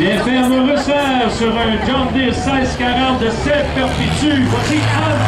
Les fermes recherches sur un John Deere 1640 de 7 perpétues. Voici Anne